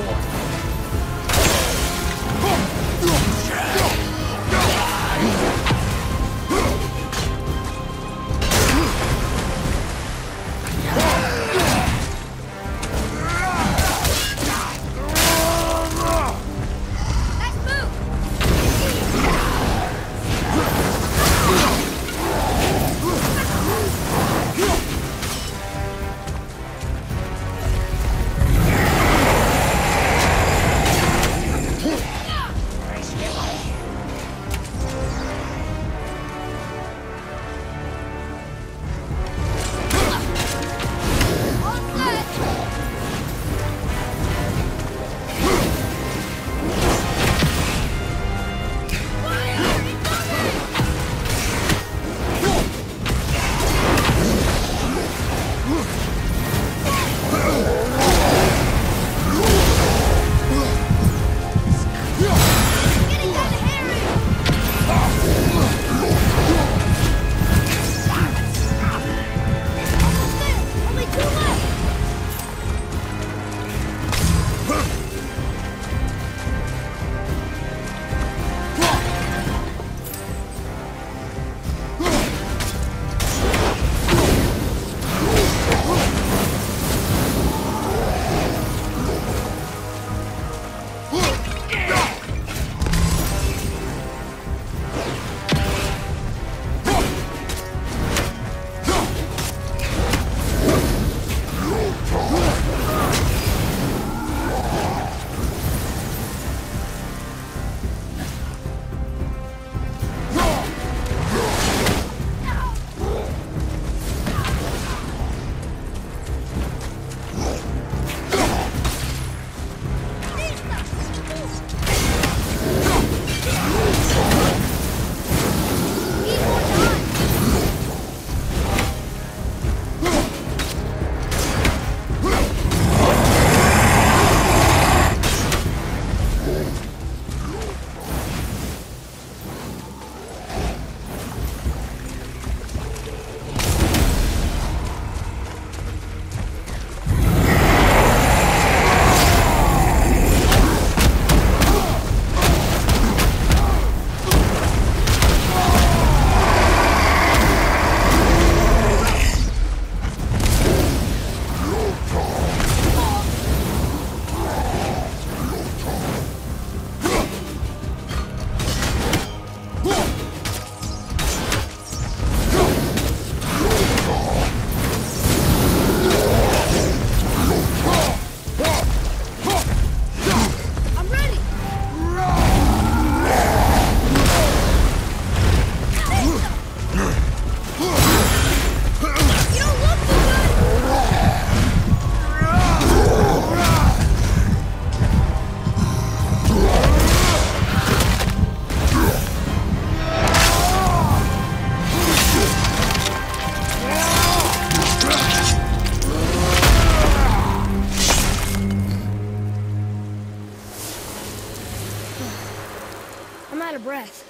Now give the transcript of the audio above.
Get out of breath.